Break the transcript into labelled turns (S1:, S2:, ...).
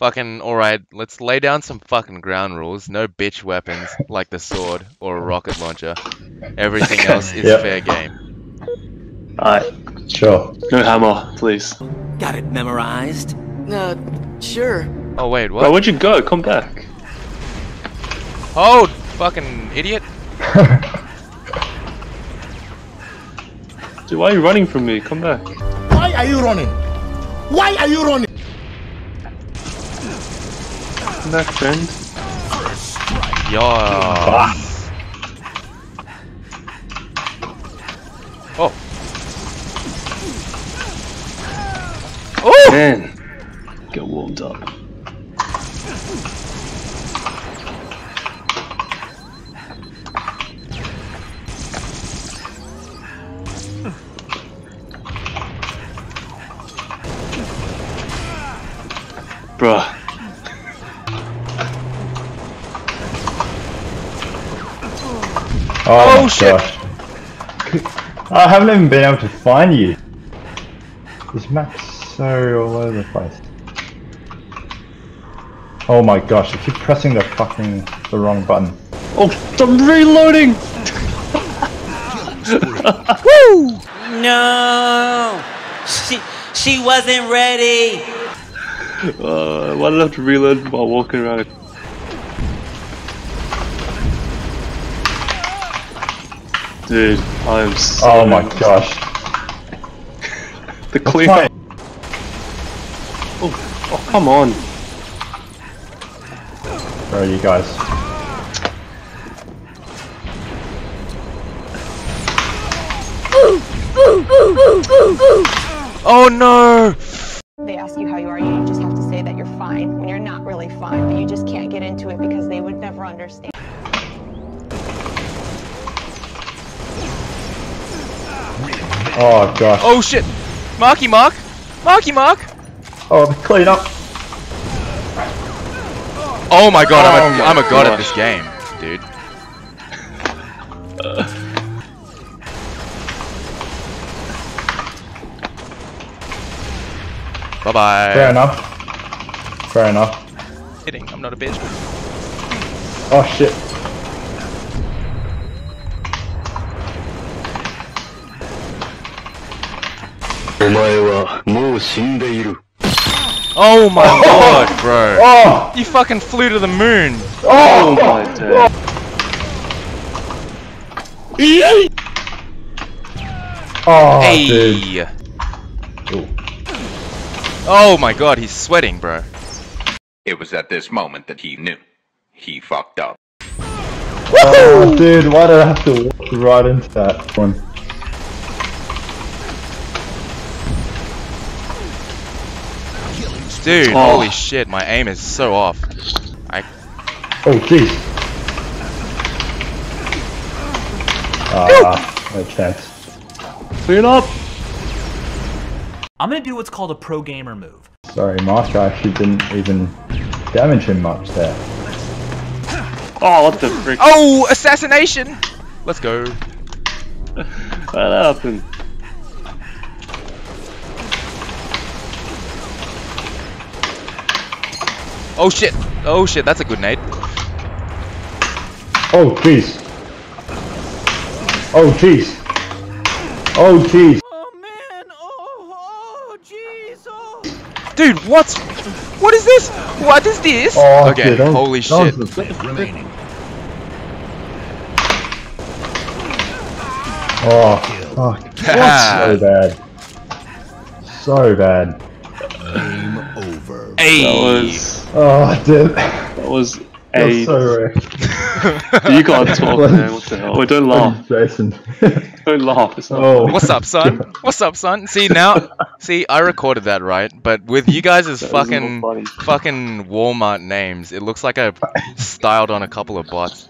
S1: Fucking alright, let's lay down some fucking ground rules. No bitch weapons like the sword or a rocket launcher. Everything else is yep. fair game. Alright. Sure. No hammer, please. Got it memorized? Uh, sure. Oh wait, what? Bro, where'd you go? Come back. Oh, fucking idiot. Dude, why are you running from me? Come back. Why are you running? Why are you running? Isn't that trend? Yeah. Ah. Oh. Oh! Man. Get warmed up. Bruh. Oh, oh shit! I haven't even been able to find you. This map's so all over the place. Oh my gosh, I keep pressing the fucking the wrong button. Oh, I'm reloading! Woo! No! She, she wasn't ready! Uh, why did I have to reload while walking around? Dude, I am so Oh my gosh. the clear. Oh, oh, come on. Where are you guys? Oh no! They ask you how you are, you just have to say that you're fine when you're not really fine, but you just can't get into it because they would never understand. Oh gosh. Oh shit! Marky Mark! Marky Mark! Oh, clean up.
S2: Oh my god, I'm, a, oh, my I'm a god gosh. at this
S1: game, dude. Bye bye. Fair enough. Fair enough. Hitting, I'm not a bitch. Oh shit. Oh my oh, god, bro. Oh, you fucking flew to the moon. Oh, oh my god. Oh, hey. dude. Oh my god, he's sweating, bro. It was at this moment that he knew. He fucked up. Oh, dude, why did I have to walk right into that one? Dude, oh. holy shit, my aim is so off. I... Oh, jeez. Ah, uh, no chance. Clean up! I'm gonna do what's called a pro gamer move. Sorry, Master actually didn't even damage him much there. Oh, what the frick? Oh, assassination! Let's go. that happened. Oh shit! Oh shit, that's a good nade. Oh jeez. Oh jeez. Oh jeez. Oh man! Oh jeez! Oh, oh, Dude, what? What is this? What is this? Oh, okay, shit, holy shit. Remaining. Oh, fuck. What? so bad. So bad. Game over. Hey. Oh, did. That was a. Sorry.
S2: you can't talk, man. What the hell? Wait, don't laugh.
S1: Jason. don't laugh. It's not oh. What's up, son? What's up, son? See now, see I recorded that right, but with you guys' fucking fucking Walmart names, it looks like I styled on a couple of bots.